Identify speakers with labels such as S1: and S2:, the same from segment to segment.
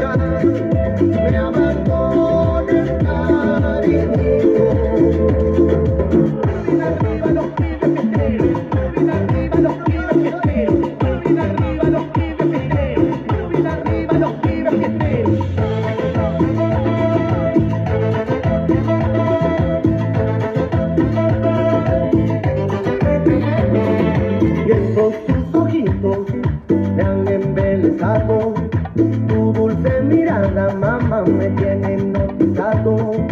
S1: God. No
S2: hipnotizado.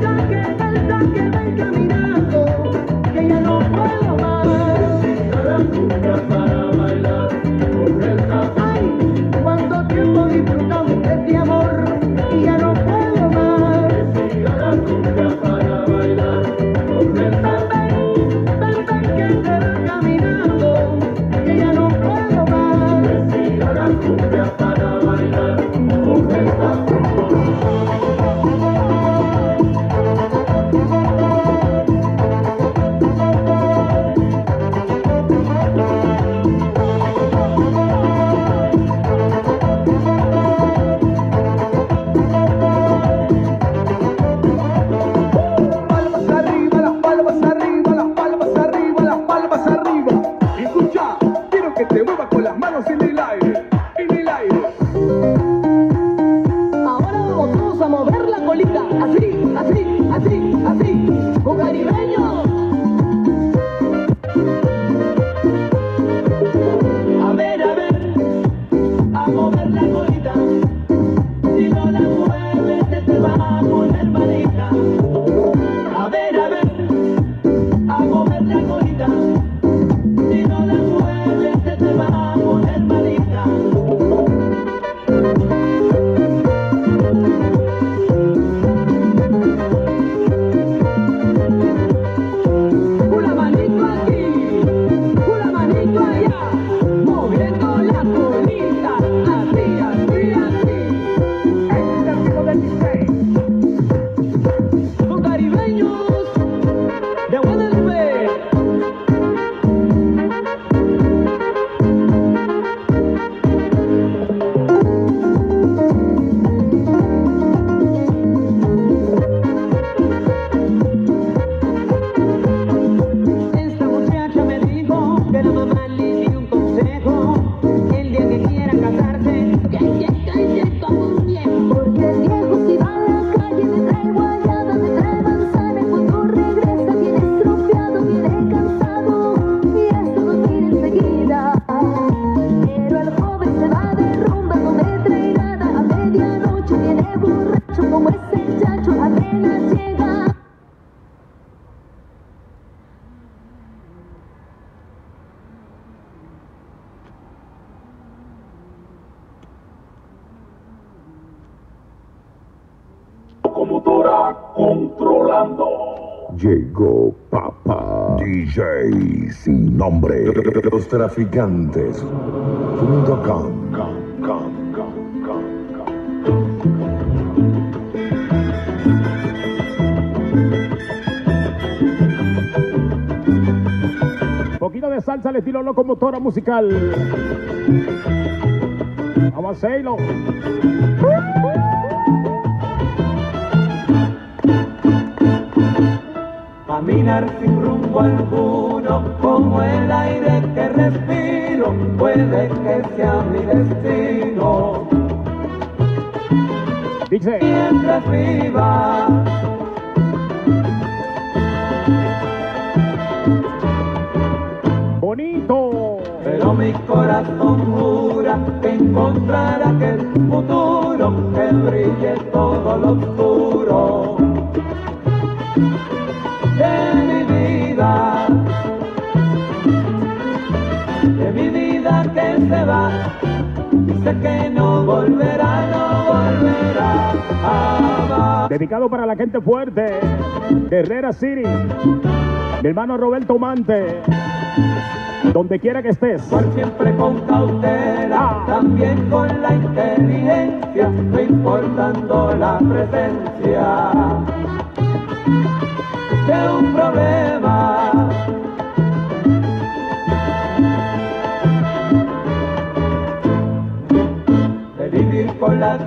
S2: Kentucky, Kentucky.
S3: locomotora controlando. Llegó papá. DJ sin nombre. Los traficantes. .com. Com, com,
S4: Poquito de salsa al estilo locomotora musical. Avancelo.
S1: caminar sin rumbo alguno, como el aire que respiro, puede que sea mi destino.
S4: Dice.
S1: Mientras viva.
S4: Bonito.
S1: Pero mi corazón jura que encontrará aquel futuro que brille todo lo oscuro. Sé que no volverá, no volverá jamás.
S4: Dedicado para la gente fuerte de Herrera City. Mi hermano Roberto Mante. Donde quiera que estés.
S1: Por siempre con cautela,
S4: Ah.
S1: también con la inteligencia, no importando la presencia de un problema.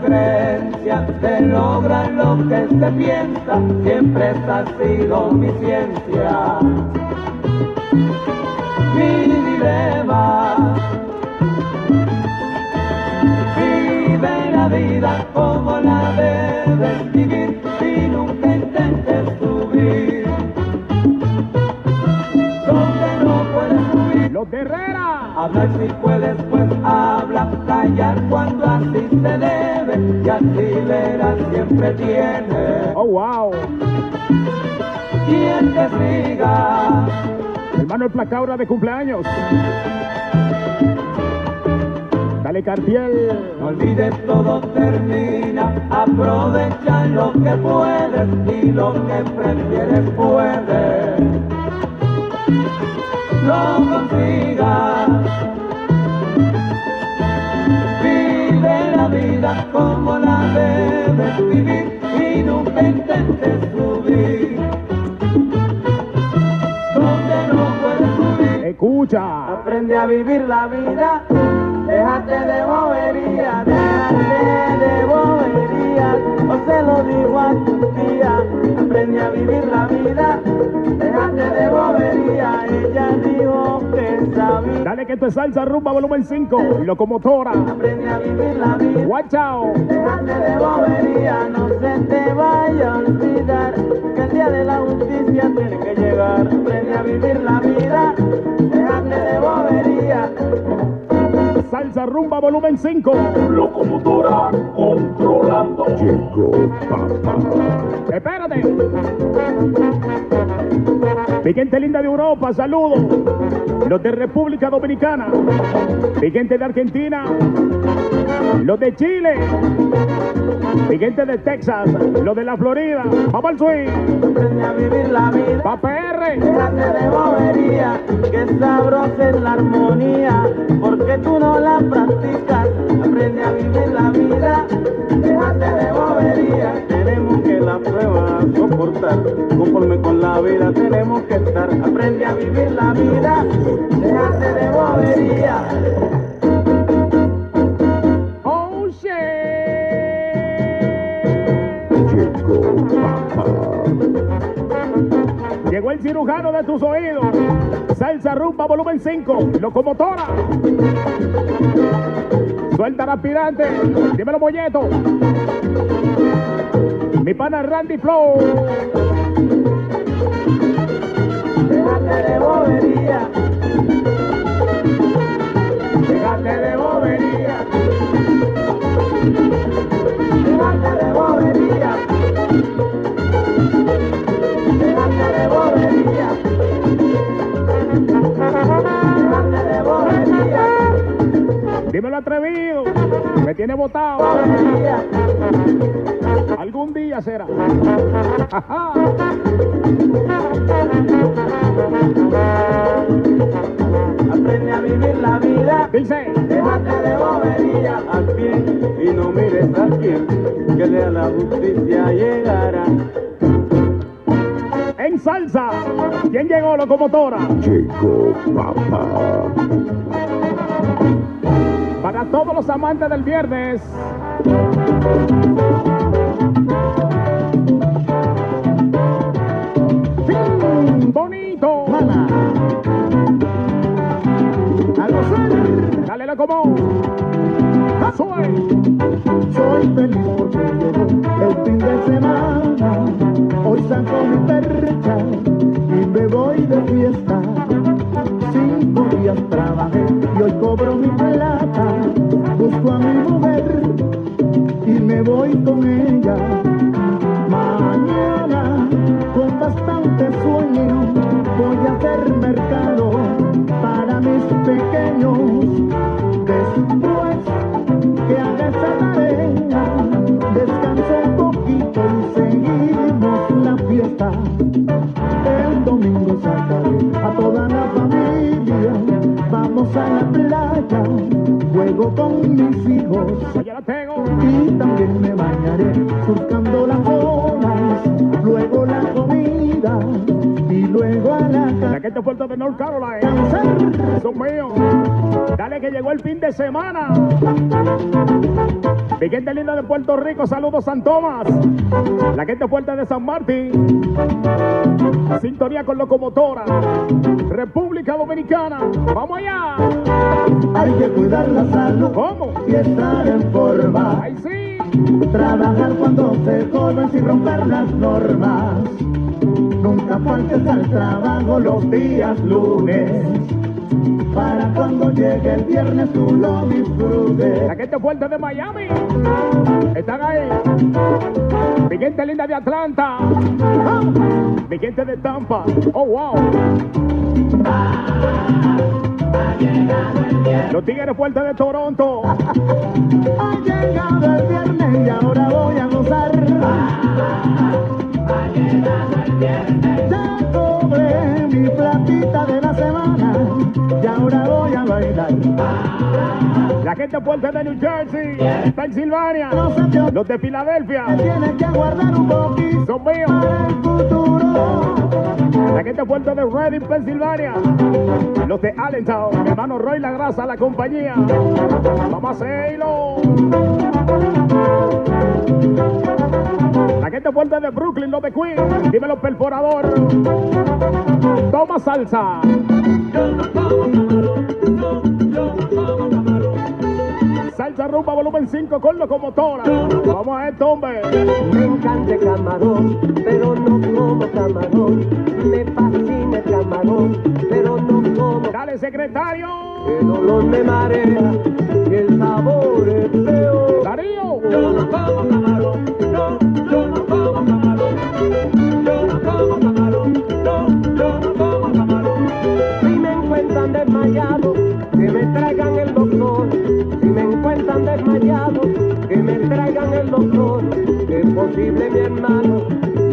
S1: Creencia de lograr lo que se piensa, siempre ha sido mi ciencia
S4: Herrera.
S1: hablar si puedes, pues habla, callar cuando así se debe y así verás siempre tiene
S4: Oh, wow.
S1: quien te siga.
S4: Hermano el Placaura de cumpleaños. Dale Cartiel.
S1: No olvides todo termina, aprovecha lo que puedes y lo que prefieres puedes. Lo consigas. Vive la vida como la debes vivir y nunca intentes subir. Donde no puedes subir.
S4: Escucha.
S1: Aprende a vivir la vida, déjate de bobería, se lo digo a tu tía, a vivir la vida, déjate de bobería, ella dijo que sabía,
S4: Dale que esto es salsa rumba volumen 5. Y locomotora.
S1: aprende a vivir la vida.
S4: Watch out.
S1: Déjate de bobería, no se te vaya a olvidar que el día de la justicia tiene que llegar. Aprende a vivir la vida, déjate de bobería.
S4: Salsa rumba volumen 5.
S3: Locomotora controlando. Llegó papá.
S4: Espérate. Mi gente linda de Europa, saludos. Los de República Dominicana. Mi gente de Argentina. Los de Chile. Mi gente de Texas. Los de la Florida. Vamos al swing.
S1: Aprende a vivir la vida.
S4: Pa' PR.
S1: Déjate de bobería, que sabrosa es la armonía, porque tú no la practicas. Aprende a vivir la vida, déjate de bobería. Tenemos que la prueba soportar, conforme con la vida tenemos que estar. Aprende a vivir la vida, déjate de bobería.
S3: Llegó
S4: el cirujano de tus oídos. Salsa rumba volumen 5. Locomotora. Suelta rapidante. Dímelo, molleto. Mi pana Randy Flow.
S1: Déjate de bobería. Déjate de bobería. Déjate de bobería.
S4: Atrevido. Me tiene botado. Algún día será. Ajá.
S1: Aprende a vivir la vida.
S4: Dice.
S1: Déjate de bobería. Haz bien y no mires a quién. Que de la justicia llegará.
S4: En salsa. ¿Quién llegó, locomotora?
S3: Llegó papá.
S4: Todos los amantes del viernes. Fin bonito.
S1: A gozar.
S4: Dale la como. Sube.
S1: Soy feliz porque llegó el fin de semana. Hoy saco mi percha y me voy de fiesta.
S5: Juego con mis hijos.
S4: La.
S5: Y también me bañaré surcando las olas, luego la comida y luego a la
S4: La gente fuerte de North Carolina.
S5: casa.
S4: Son míos. Dale que llegó el fin de semana. Mi gente linda de Puerto Rico, saludos San Tomás. La gente fuerte de San Martín. Sintonía con locomotora. República Dominicana. Vamos allá.
S5: Hay que cuidar la salud
S4: ¿Cómo?
S5: y estar en forma.
S4: Ahí sí.
S5: Trabajar cuando se joven sin romper las normas. Nunca faltes al trabajo los días lunes. Para cuando llegue el viernes tú lo disfrutes.
S4: La gente fuerte de Miami. Están ahí. Mi gente linda de Atlanta. Mi gente de Tampa. Oh, wow. Los tigres fuertes de Toronto.
S5: Ha llegado el viernes y ahora voy a gozar. Ya cobré mi platita de la semana y ahora voy a bailar.
S4: La gente fuerte de New Jersey. Pensilvania. Los de Filadelfia.
S5: tienes que guardar un poquito
S4: Son míos.
S5: para el futuro.
S4: La gente fuerte de Reading, Pensilvania. Los de Allentown. Mi hermano Roy La Grasa, la compañía. Vamos a hacerlo. La gente fuerte de Brooklyn, los de Queens. Dímelo, perforador. Toma salsa. Rumba volumen 5 con locomotora. Vamos a esto, hombre.
S6: Me encanta el camarón, pero no como camarón. Me fascina el camarón, pero no como.
S4: Dale, secretario.
S6: El olor me marea y el sabor es feo.
S4: Darío.
S6: Yo no como camarón, no, yo no como camarón. Que es posible, mi hermano.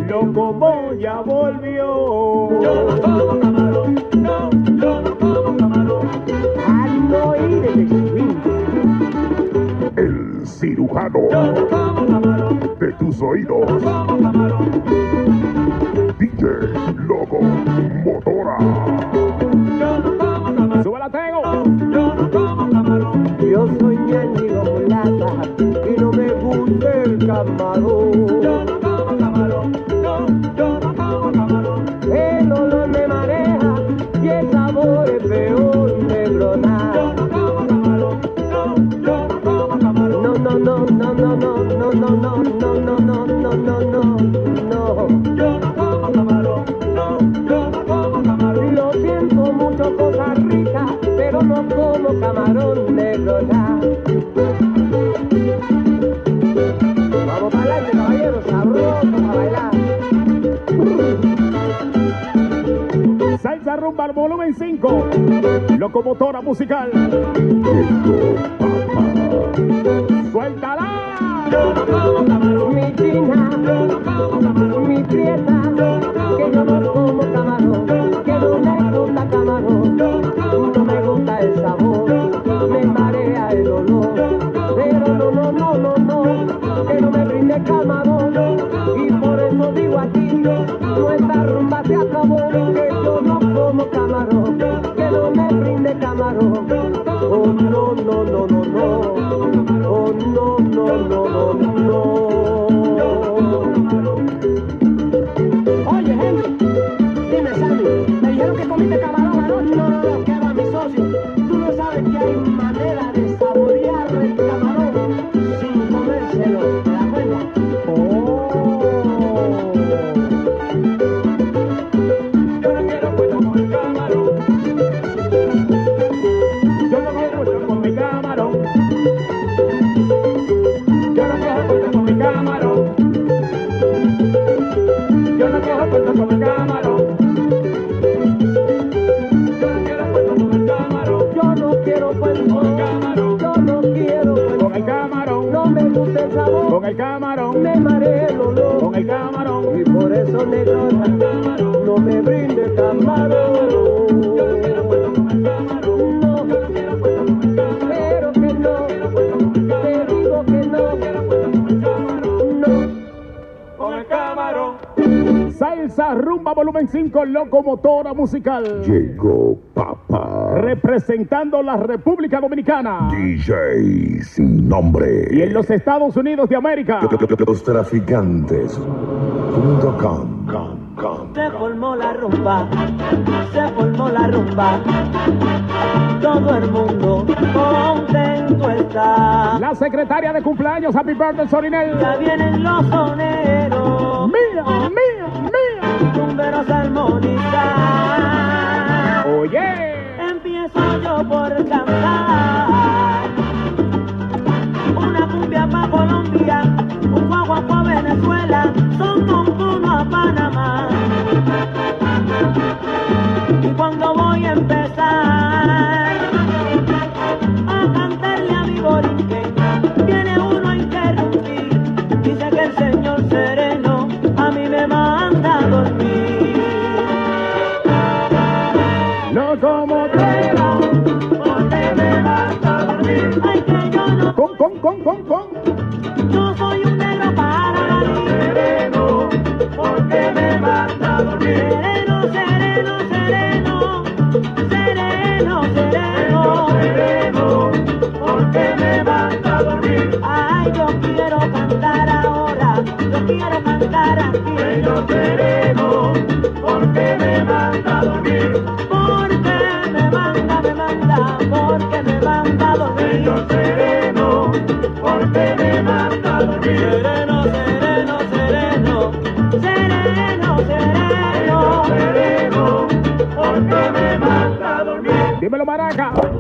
S4: Loco ya volvió.
S6: Yo no como camarón, no, yo no como camarón. Al oír el
S3: cirujano
S6: yo no como camarón,
S3: de tus oídos.
S6: como como camarón negro ya. Vamos para adelante, caballeros, sabroso para bailar.
S4: Salsa rumba volumen 5. Locomotora musical. Suéltala.
S6: Yo no como camarón. Mi china, yo no como camarón. Mi prieta, yo no como que yo no como camarón. Que no me gusta camarón. No me el sabor. Me marea el olor. Pero no, no, no, no, no. Que no me brinde camarón. Y por eso digo aquí, nuestra rumba se acabó. Que yo no como camarón. Que no me brinde camarón. Oh, no, no, no, no, no. Oh, no, no, no, no, no. Oye, Henry, dime, Sammy, me dijeron que comiste camarón anoche. No, no, no, que va, mi
S4: thank you. 5, locomotora musical.
S3: Llegó papá.
S4: Representando la República Dominicana.
S3: DJ sin nombre.
S4: Y en los Estados Unidos de América.
S3: Los traficantes. Punto com, com, com.
S7: Se formó la rumba, se formó la rumba. Todo el mundo contento está.
S4: La secretaria de cumpleaños, Happy Birthday Sorinel.
S7: Ya vienen los soneros,
S4: mía, mía.
S7: Rumberos armonizar.
S4: Oye.
S7: Empiezo yo por cantar una cumbia pa' Colombia, un guagua pa' Venezuela, son uno a Panamá.
S4: Con, con, con,
S7: no soy un negro para sereno, porque me manda a dormir. Sereno, sereno, sereno, sereno, sereno, sereno,